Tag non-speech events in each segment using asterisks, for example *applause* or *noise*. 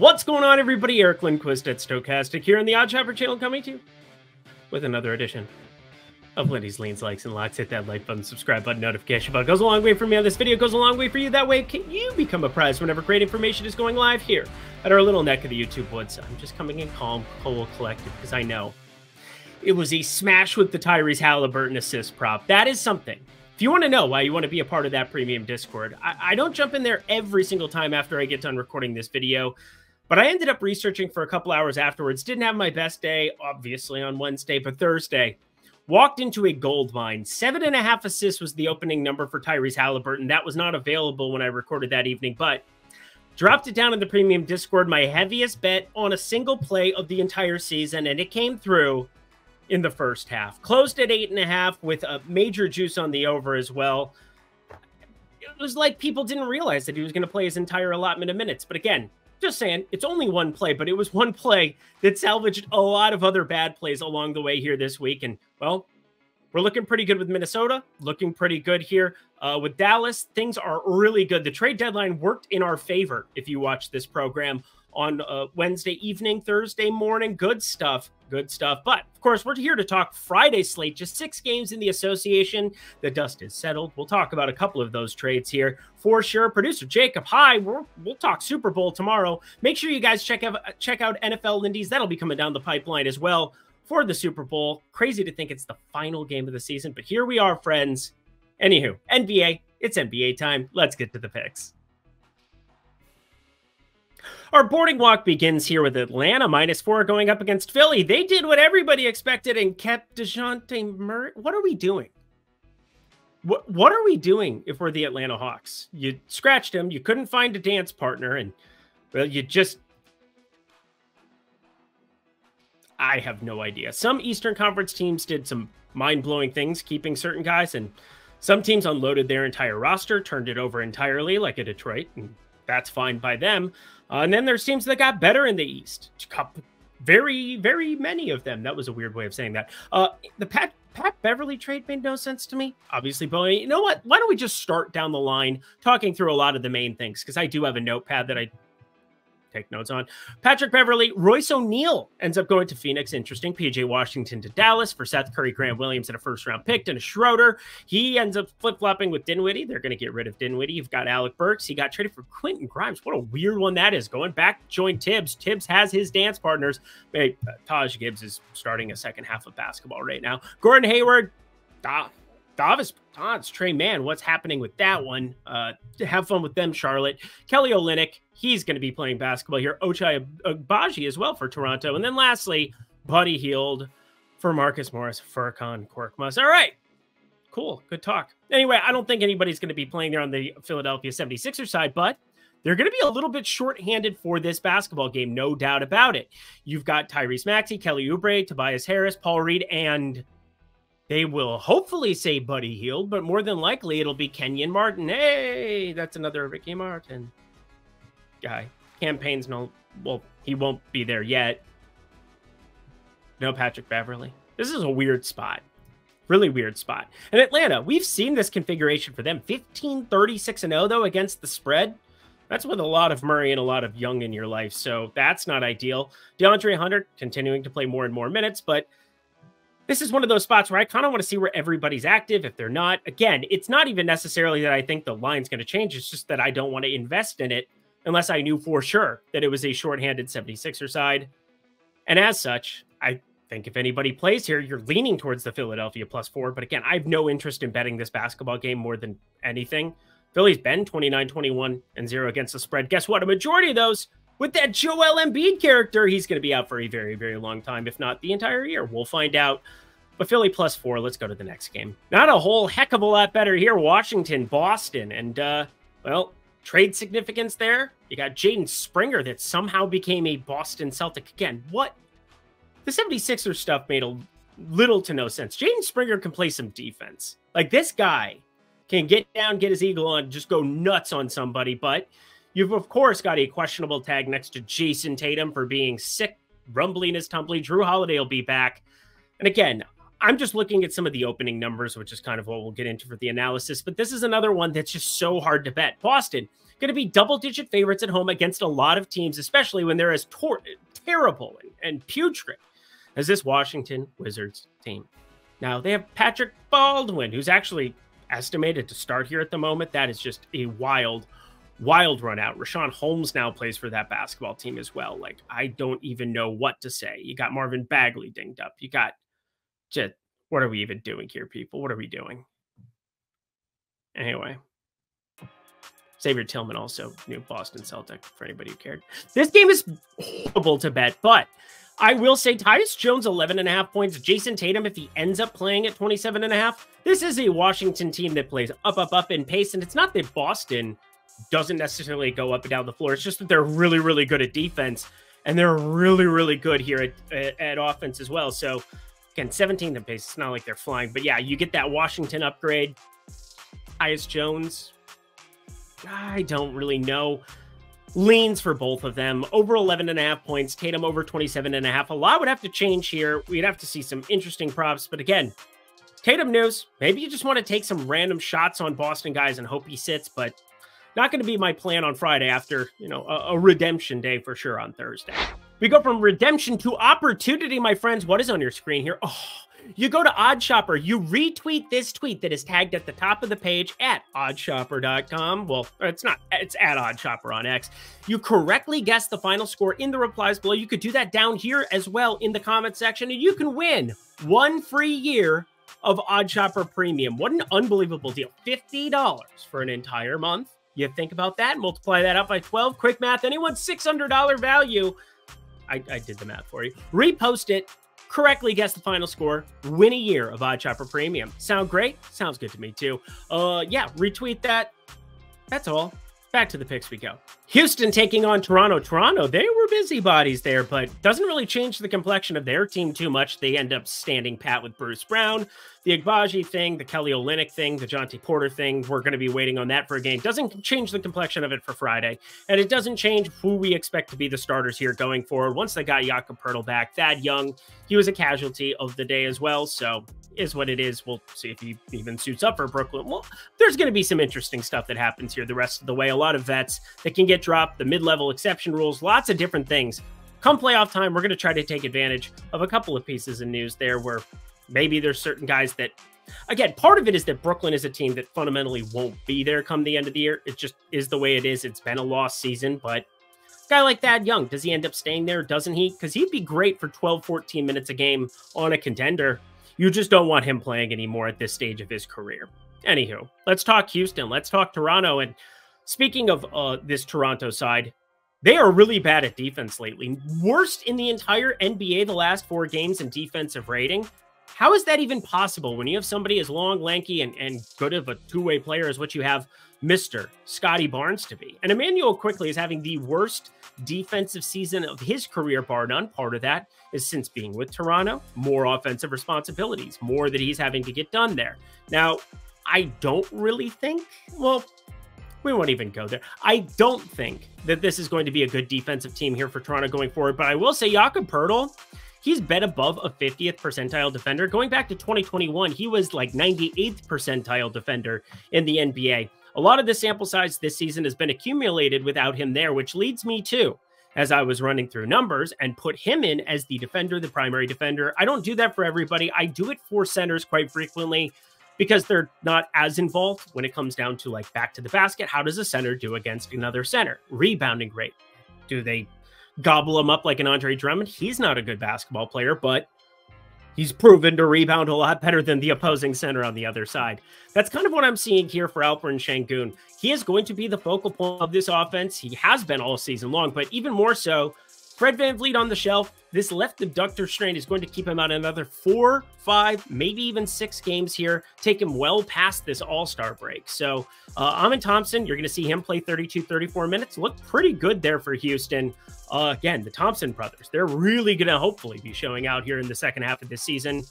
What's going on, everybody? Eric Lindquist at Stochastic here on the OddsShopper channel coming to you with another edition of Lindy's Leans, Likes, and Locks. Hit that like button, subscribe button, notification button. Goes a long way for me on this video, goes a long way for you. That way, can you become a prize whenever great information is going live here at our little neck of the YouTube woods. I'm just coming in calm, cool, collected, because I know it was a smash with the Tyrese Halliburton assist prop. That is something. If you want to know why you want to be a part of that premium Discord, I, I don't jump in there every single time after I get done recording this video. But I ended up researching for a couple hours afterwards. Didn't have my best day, obviously, on Wednesday, but Thursday. Walked into a gold mine. Seven and a half assists was the opening number for Tyrese Halliburton. That was not available when I recorded that evening, but dropped it down in the premium Discord. My heaviest bet on a single play of the entire season, and it came through in the first half. Closed at eight and a half with a major juice on the over as well. It was like people didn't realize that he was going to play his entire allotment of minutes. But again, just saying, it's only one play, but it was one play that salvaged a lot of other bad plays along the way here this week. And well, we're looking pretty good with Minnesota, looking pretty good here uh, with Dallas. Things are really good. The trade deadline worked in our favor if you watch this program on uh, Wednesday evening, Thursday morning. Good stuff. Good stuff. But of course, we're here to talk Friday slate, just six games in the association. The dust is settled. We'll talk about a couple of those trades here for sure. Producer Jacob, hi. we will talk Super Bowl tomorrow. Make sure you guys check out check out NFL Lindy's. That'll be coming down the pipeline as well for the Super Bowl. Crazy to think it's the final game of the season, but here we are, friends. Anywho, NBA, it's NBA time. Let's get to the picks. Our boarding walk begins here with Atlanta minus four going up against Philly. They did what everybody expected and kept Dejounte Murray. What are we doing? What, what are we doing if we're the Atlanta Hawks? You scratched him. You couldn't find a dance partner. And, well, you just. I have no idea. Some Eastern Conference teams did some mind blowing things, keeping certain guys, and some teams unloaded their entire roster, turned it over entirely, like a Detroit, and that's fine by them. Uh, and then there's teams that got better in the East. Very, very many of them. That was a weird way of saying that. Uh, the Pat Pat Beverley trade made no sense to me. Obviously, but you know what? Why don't we just start down the line talking through a lot of the main things? Because I do have a notepad that I take notes on. Patrick Beverley, Royce O'Neale ends up going to Phoenix. Interesting. PJ Washington to Dallas for Seth Curry, Grant Williams, and a first round pick, and a Schroeder. He ends up flip flopping with Dinwiddie. They're going to get rid of Dinwiddie. You've got Alec Burks. He got traded for Quentin Grimes. What a weird one that is. Going back, join Thibs. Thibs has his dance partners. Hey, Taj Gibbs is starting a second half of basketball right now. Gordon Hayward. Ah, Davis Bertans, Tre Mann, what's happening with that one? Uh, have fun with them, Charlotte. Kelly Olynyk, he's going to be playing basketball here. Ochai Agbaji as well for Toronto. And then lastly, Buddy Hield for Marcus Morris, Furkan Korkmaz. All right. Cool. Good talk. Anyway, I don't think anybody's going to be playing there on the Philadelphia 76er side, but they're going to be a little bit short-handed for this basketball game, no doubt about it. You've got Tyrese Maxey, Kelly Oubre, Tobias Harris, Paul Reed, and they will hopefully say Buddy Hield, but more than likely it'll be Kenyon Martin. Hey, that's another Ricky Martin guy. Cam Payne's no, well, he won't be there yet. No Patrick Beverley. This is a weird spot. Really weird spot. And Atlanta, we've seen this configuration for them 15 36 and 0, though, against the spread. That's with a lot of Murray and a lot of Young in your life. So that's not ideal. DeAndre Hunter continuing to play more and more minutes, but this is one of those spots where I kind of want to see where everybody's active. If they're not, again, it's not even necessarily that I think the line's going to change. It's just that I don't want to invest in it unless I knew for sure that it was a shorthanded 76er side. And as such, I think if anybody plays here, you're leaning towards the Philadelphia plus four. But again, I have no interest in betting this basketball game more than anything. Philly's been 29 21 and 0 against the spread. Guess what? A majority of those with that Joel Embiid character, he's going to be out for a very, very long time, if not the entire year. We'll find out. But Philly plus four. Let's go to the next game. Not a whole heck of a lot better here. Washington, Boston, and uh, well, trade significance there. You got Jaden Springer that somehow became a Boston Celtic again. What? The 76er stuff made a little to no sense. Jaden Springer can play some defense. Like this guy can get down, get his eagle on, just go nuts on somebody, but You've, of course, got a questionable tag next to Jayson Tatum for being sick, rumbling his tumbly. Jrue Holiday will be back. And again, I'm just looking at some of the opening numbers, which is kind of what we'll get into for the analysis. But this is another one that's just so hard to bet. Boston, going to be double digit favorites at home against a lot of teams, especially when they're as tor- terrible and, and putrid as this Washington Wizards team. Now, they have Patrick Baldwin, who's actually estimated to start here at the moment. That is just a wild, wild run out. Richaun Holmes now plays for that basketball team as well. Like, I don't even know what to say. You got Marvin Bagley dinged up. You got just, what are we even doing here, people? What are we doing? Anyway. Xavier Tillman also new Boston Celtic for anybody who cared. This game is horrible to bet, but I will say Tyus Jones 11 and a half points. Jayson Tatum, if he ends up playing at 27 and a half, this is a Washington team that plays up, up, up in pace. And it's not that Boston doesn't necessarily go up and down the floor. It's just that they're really, really good at defense and they're really, really good here at, at, at offense as well. So again, 17th in pace. It's not like they're flying, but yeah, you get that Washington upgrade. Tyus Jones, I don't really know. Leans for both of them over 11 and a half points, Tatum over 27 and a half. A lot would have to change here. We'd have to see some interesting props, but again, Tatum news. Maybe you just want to take some random shots on Boston guys and hope he sits, but not going to be my plan on Friday after, you know, a, a redemption day for sure on Thursday. We go from redemption to opportunity, my friends. What is on your screen here? Oh, you go to OddsShopper, you retweet this tweet that is tagged at the top of the page at oddshopper.com. Well, it's not, it's at OddsShopper on X. You correctly guess the final score in the replies below. You could do that down here as well in the comment section, and you can win one free year of OddsShopper Premium. What an unbelievable deal. $50 for an entire month. You think about that, multiply that out by 12. Quick math, anyone $600 value. I, I did the math for you. Repost it correctly guess the final score, win a year of OddsShopper Premium. Sound great? Sounds good to me too. Uh, yeah, retweet that. That's all. Back to the picks we go. Houston taking on Toronto. Toronto, they were busybodies there, but doesn't really change the complexion of their team too much. They end up standing pat with Bruce Brown. The Agbaji thing, the Kelly Olynyk thing, the Jontay Porter thing, we're going to be waiting on that for a game. Doesn't change the complexion of it for Friday. And it doesn't change who we expect to be the starters here going forward. Once they got Jakob Poeltl back, Thad Young, he was a casualty of the day as well. So is what it is. We'll see if he even suits up for Brooklyn. Well, there's going to be some interesting stuff that happens here the rest of the way. A lot of vets that can get dropped, the mid level exception rules, lots of different things. Come playoff time, we're going to try to take advantage of a couple of pieces of news there where maybe there's certain guys that again, part of it is that Brooklyn is a team that fundamentally won't be there come the end of the year. It just is the way it is. It's been a lost season, but guy like Thad Young, does he end up staying there? Doesn't he? Because he'd be great for 12, 14 minutes a game on a contender. You just don't want him playing anymore at this stage of his career. Anywho, let's talk Houston. Let's talk Toronto. And speaking of uh, this Toronto side, they are really bad at defense lately. Worst in the entire NBA the last four games in defensive rating. How is that even possible when you have somebody as long, lanky, and, and good of a two way player as what you have Mr. Scottie Barnes to be? And Immanuel Quickley is having the worst defensive season of his career, bar none. Part of that is since being with Toronto, more offensive responsibilities, more that he's having to get done there. Now, I don't really think, well, we won't even go there. I don't think that this is going to be a good defensive team here for Toronto going forward, but I will say Jakob Poeltl, he's been above a 50th percentile defender. Going back to 2021, he was like 98th percentile defender in the NBA. A lot of the sample size this season has been accumulated without him there, which leads me to as I was running through numbers and put him in as the defender, the primary defender. I don't do that for everybody. I do it for centers quite frequently because they're not as involved when it comes down to like back to the basket. How does a center do against another center? Rebounding rate. Do they gobble him up like an Andre Drummond? He's not a good basketball player, but he's proven to rebound a lot better than the opposing center on the other side. That's kind of what I'm seeing here for Alperen Sengun. He is going to be the focal point of this offense. He has been all season long, but even more so, Fred VanVleet on the shelf. This left adductor strain is going to keep him out another four, five, maybe even six games here. Take him well past this All Star break. So, uh, Amen Thompson, you're going to see him play 32, 34 minutes. Looked pretty good there for Houston. Uh, again, the Thompson brothers, they're really going to hopefully be showing out here in the second half of this season.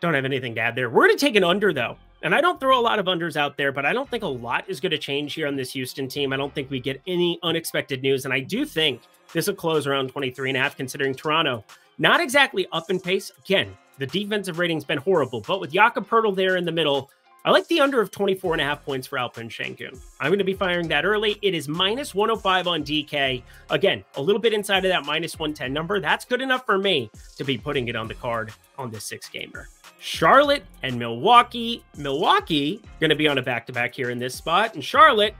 Don't have anything to add there. We're going to take an under, though. And I don't throw a lot of unders out there, but I don't think a lot is going to change here on this Houston team. I don't think we get any unexpected news. And I do think this will close around 23 and a half, considering Toronto not exactly up in pace. Again, the defensive rating's been horrible, but with Jakob Poeltl there in the middle, I like the under of 24 and a half points for Alperen Sengun. I'm going to be firing that early. It is minus 105 on DK. Again, a little bit inside of that minus 110 number. That's good enough for me to be putting it on the card on this six gamer. Charlotte and Milwaukee. Milwaukee going to be on a back to back here in this spot. And Charlotte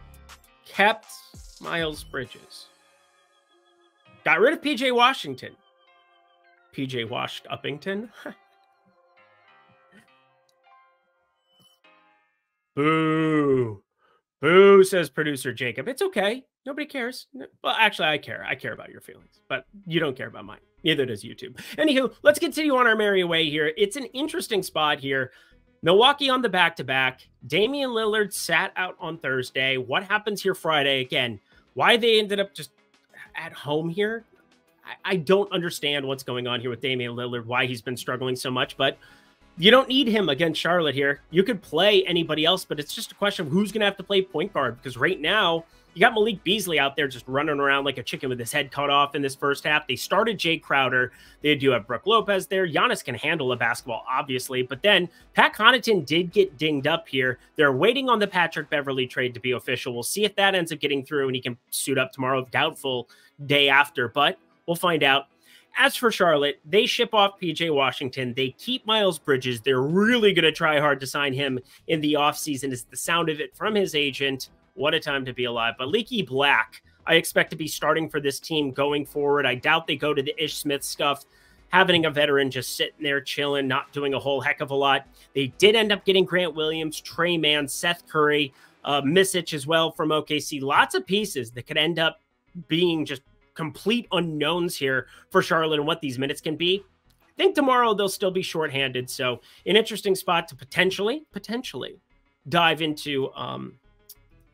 kept Miles Bridges. Got rid of PJ Washington. PJ Washed Uppington. *laughs* Boo. Boo, says producer Jacob. It's okay. Nobody cares. Well, actually, I care. I care about your feelings, but you don't care about mine. Neither does YouTube. Anywho, let's continue on our merry way here. It's an interesting spot here. Milwaukee on the back to back. Damian Lillard sat out on Thursday. What happens here Friday? Again, why they ended up just at home here? I, I don't understand what's going on here with Damian Lillard, why he's been struggling so much, but you don't need him against Charlotte here. You could play anybody else, but it's just a question of who's going to have to play point guard because right now you got Malik Beasley out there just running around like a chicken with his head cut off in this first half. They started Jae Crowder. They do have Brook Lopez there. Giannis can handle a basketball, obviously, but then Pat Connaughton did get dinged up here. They're waiting on the Patrick Beverley trade to be official. We'll see if that ends up getting through and he can suit up tomorrow. Doubtful day after, but we'll find out. As for Charlotte, they ship off PJ Washington. They keep Miles Bridges. They're really going to try hard to sign him in the offseason. is the sound of it from his agent. What a time to be alive. But Leaky Black, I expect to be starting for this team going forward. I doubt they go to the Ish Smith stuff, having a veteran just sitting there chilling, not doing a whole heck of a lot. They did end up getting Grant Williams, Tre Mann, Seth Curry, uh, Micic as well from OKC. Lots of pieces that could end up being just complete unknowns here for Charlotte and what these minutes can be. I think tomorrow they'll still be shorthanded. So an interesting spot to potentially, potentially dive into um,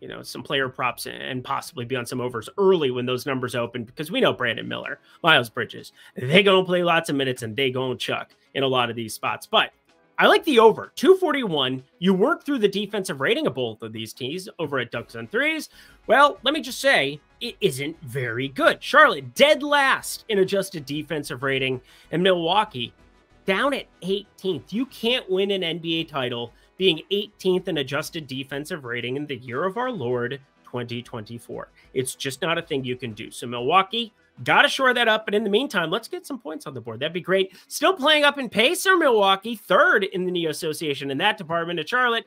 you know, some player props and possibly be on some overs early when those numbers open because we know Brandon Miller, Miles Bridges, they gonna play lots of minutes and they gonna chuck in a lot of these spots. But I like the over 241. You work through the defensive rating of both of these teams over at Dunks and Threes. Well, let me just say it isn't very good. Charlotte dead last in adjusted defensive rating, and Milwaukee down at 18th. You can't win an NBA title being 18th in adjusted defensive rating in the year of our Lord 2024. It's just not a thing you can do. So Milwaukee Got to shore that up. But in the meantime, let's get some points on the board. That'd be great. Still playing up in pace are Milwaukee, third in the Neo Association in that department. At Charlotte,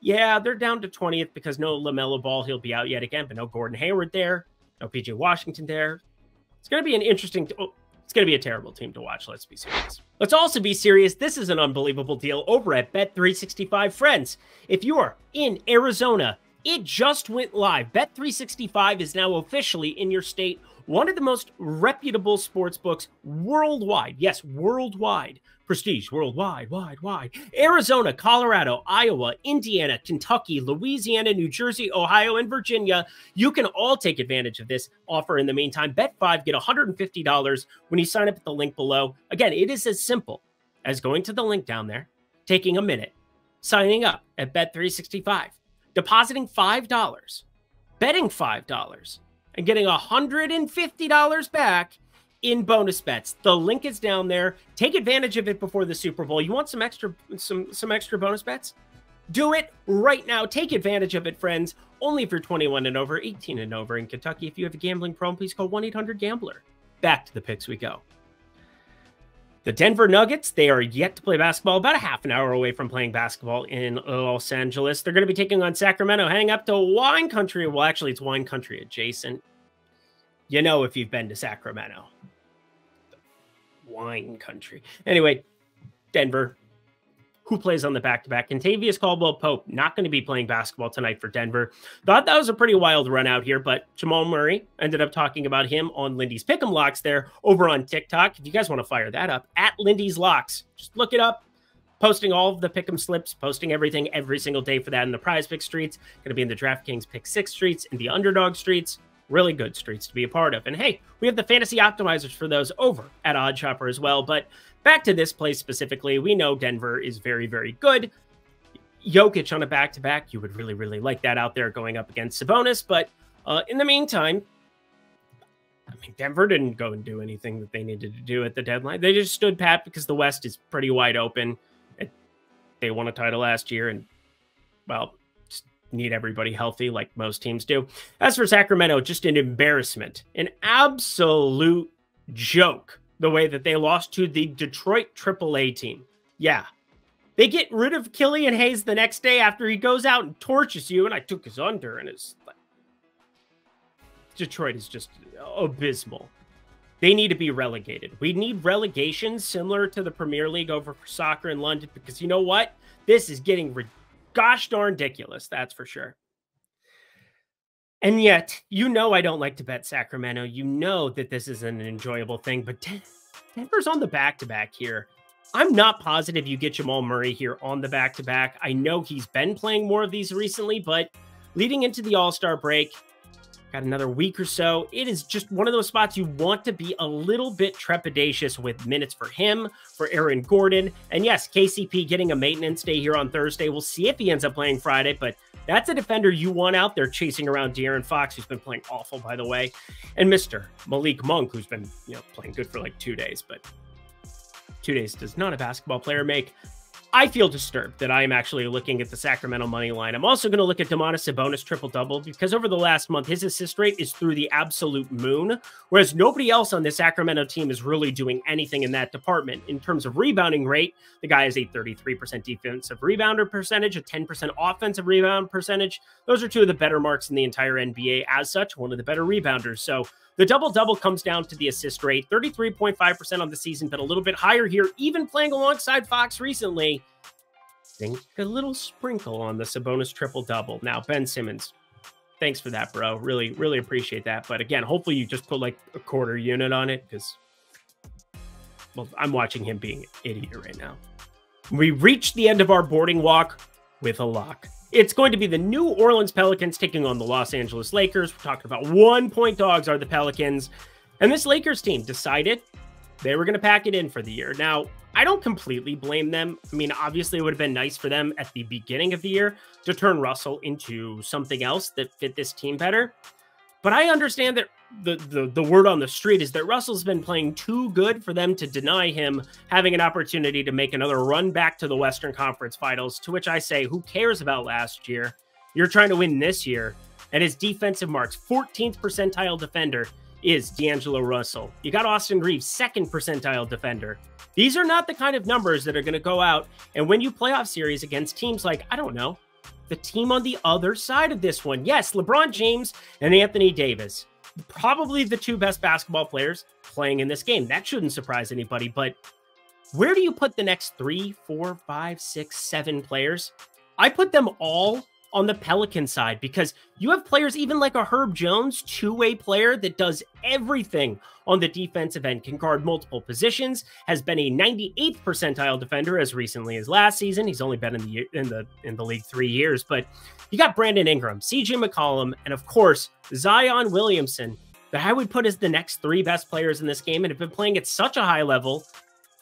yeah, they're down to 20th because no LaMelo Ball. He'll be out yet again, but no Gordon Hayward there. No PJ Washington there. It's going to be an interesting. Oh, it's going to be a terrible team to watch. Let's be serious. Let's also be serious. This is an unbelievable deal over at Bet365. Friends, if you're in Arizona, it just went live. Bet365 is now officially in your state one of the most reputable sports books worldwide. Yes, worldwide. Prestige worldwide, wide, wide. Arizona, Colorado, Iowa, Indiana, Kentucky, Louisiana, New Jersey, Ohio, and Virginia. You can all take advantage of this offer in the meantime. Bet 5, get $150 when you sign up at the link below. Again, it is as simple as going to the link down there, taking a minute, signing up at Bet365, depositing $5, betting $5 and getting $150 back in bonus bets. The link is down there. Take advantage of it before the Super Bowl. You want some extra some some extra bonus bets? Do it right now. Take advantage of it, friends. Only if you're 21 and over, 18 and over in Kentucky. If you have a gambling problem, please call 1-800-GAMBLER. Back to the picks we go. The Denver Nuggets, they are yet to play basketball, about a half an hour away from playing basketball in Los Angeles. They're going to be taking on Sacramento, heading up to wine country. Well, actually, it's wine country adjacent. You know, if you've been to Sacramento, wine country. Anyway, Denver, who plays on the back to back. Kentavious Caldwell Pope not going to be playing basketball tonight for Denver. Thought that was a pretty wild run out here, but Jamal Murray ended up talking about him on Lindy's Pick'em Locks there over on TikTok. If you guys want to fire that up, at Lindy's Locks, just look it up. Posting all of the Pick'em slips, posting everything every single day for that in the prize pick streets. Going to be in the DraftKings pick six streets, in the underdog streets really good streets to be a part of. And hey, we have the fantasy optimizers for those over at OddsShopper as well. But back to this place specifically, we know Denver is very, very good. Jokic on a back to back, you would really, really like that out there going up against Sabonis. But uh, in the meantime, I mean, Denver didn't go and do anything that they needed to do at the deadline. They just stood pat because the West is pretty wide open. They won a title last year, and well, need everybody healthy like most teams do. As for Sacramento, just an embarrassment, an absolute joke the way that they lost to the Detroit AAA team. Yeah. They get rid of Killian Hayes the next day after he goes out and torches you, and I took his under, and it's like Detroit is just abysmal. They need to be relegated. We need relegation similar to the Premier League over for soccer in London because you know what? This is getting gosh darn ridiculous, that's for sure. And yet, you know, I don't like to bet Sacramento. You know that this is an enjoyable thing, but Denver's on the back to back here. I'm not positive you get Jamal Murray here on the back to back. I know he's been playing more of these recently, but leading into the All Star break, got another week or so. It is just one of those spots you want to be a little bit trepidatious with minutes for him, for Aaron Gordon. And yes, KCP getting a maintenance day here on Thursday. We'll see if he ends up playing Friday, but that's a defender you want out there chasing around De'Aaron Fox, who's been playing awful, by the way, and Mr. Malik Monk, who's been you know playing good for like two days, but two days does not a basketball player make. I feel disturbed that I am actually looking at the Sacramento money line. I'm also going to look at Domantas Sabonis triple double because over the last month, his assist rate is through the absolute moon, whereas nobody else on the Sacramento team is really doing anything in that department. In terms of rebounding rate, the guy has a 33% defensive rebounder percentage, a 10% offensive rebound percentage. Those are two of the better marks in the entire NBA. As such, one of the better rebounders. So the double double comes down to the assist rate 33.5% on the season, but a little bit higher here, even playing alongside Fox recently. Think a little sprinkle on the Sabonis triple double. Now, Ben Simmons, thanks for that, bro. Really, really appreciate that. But again, hopefully you just put like a quarter unit on it because, well, I'm watching him being an idiot right now. We reached the end of our boarding walk with a lock. It's going to be the New Orleans Pelicans taking on the Los Angeles Lakers. We're talking about one point dogs are the Pelicans. And this Lakers team decided they were going to pack it in for the year. Now, I don't completely blame them. I mean, obviously, it would have been nice for them at the beginning of the year to turn Russell into something else that fit this team better. But I understand that the, the the word on the street is that Russell's been playing too good for them to deny him having an opportunity to make another run back to the Western Conference Finals. To which I say, who cares about last year? You're trying to win this year. And his defensive marks, 14th percentile defender, is D'Angelo Russell. You got Austin Reaves, second percentile defender. These are not the kind of numbers that are going to go out and win you playoff series against teams like, I don't know, the team on the other side of this one. Yes, LeBron James and Anthony Davis probably the two best basketball players playing in this game. That shouldn't surprise anybody. But where do you put the next three, four, five, six, seven players? I put them all on the Pelican side because you have players even like a Herb Jones, two way player that does everything on the defensive end, can guard multiple positions, has been a 98th percentile defender as recently as last season. He's only been in the in the in the league three years, but you got Brandon Ingram, CJ McCollum, and of course Zion Williamson. That I would put as the next three best players in this game, and have been playing at such a high level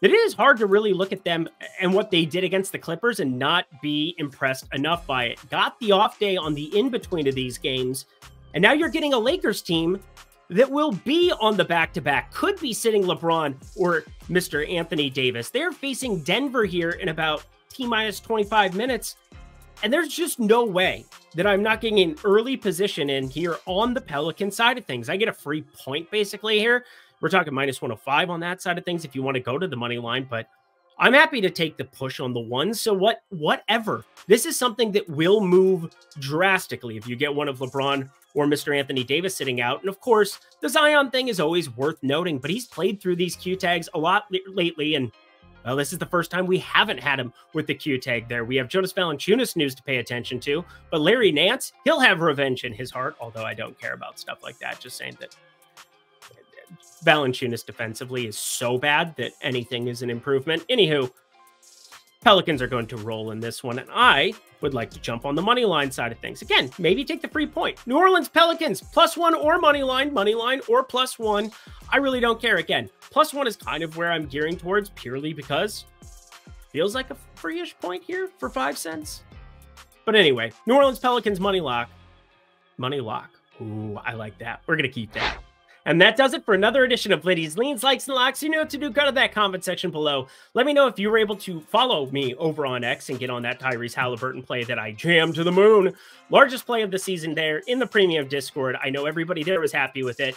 it is hard to really look at them and what they did against the Clippers and not be impressed enough by it. Got the off day on the in between of these games, and now you're getting a Lakers team that will be on the back to back, could be sitting LeBron or Mr. Anthony Davis. They're facing Denver here in about T minus 25 minutes. And there's just no way that I'm not getting an early position in here on the Pelican side of things. I get a free point basically here. We're talking minus 105 on that side of things if you want to go to the money line, but I'm happy to take the push on the one. So what whatever. This is something that will move drastically if you get one of LeBron or Mr. Anthony Davis sitting out. And of course, the Zion thing is always worth noting, but he's played through these Q tags a lot lately and well, this is the first time we haven't had him with the Q tag there. We have Jonas Valanciunas news to pay attention to, but Larry Nance, he'll have revenge in his heart, although I don't care about stuff like that. Just saying that Valanciunas defensively is so bad that anything is an improvement. Anywho, Pelicans are going to roll in this one, and I would like to jump on the money line side of things. Again, maybe take the free point. New Orleans Pelicans plus one or money line, money line or plus one. I really don't care. Again, plus one is kind of where I'm gearing towards purely because feels like a free-ish point here for five cents. But anyway, New Orleans Pelicans money lock. Money lock. Ooh, I like that. We're going to keep that. And that does it for another edition of Lindy's Leans, Likes, and Locks. You know what to do. Go to that comment section below. Let me know if you were able to follow me over on X and get on that Tyrese Halliburton play that I jammed to the moon. Largest play of the season there in the premium Discord. I know everybody there was happy with it.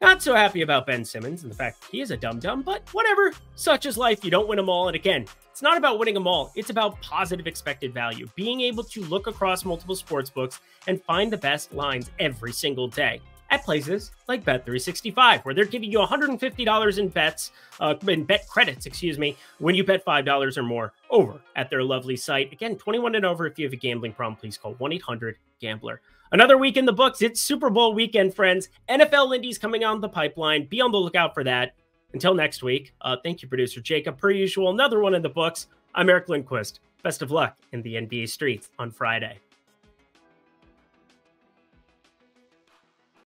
Not so happy about Ben Simmons and the fact he is a dum dum, but whatever. Such is life. You don't win them all. And again, it's not about winning them all. It's about positive expected value. Being able to look across multiple sports books and find the best lines every single day at places like Bet365, where they're giving you $150 in bets, uh, in bet credits, excuse me, when you bet $5 or more over at their lovely site. Again, 21 and over. If you have a gambling problem, please call 1 800 Gambler. Another week in the books. It's Super Bowl weekend, friends. NFL Lindy's coming on the pipeline. Be on the lookout for that. Until next week, uh, thank you, producer Jacob. Per usual, another one in the books. I'm Eric Lindquist. Best of luck in the NBA streets on Friday.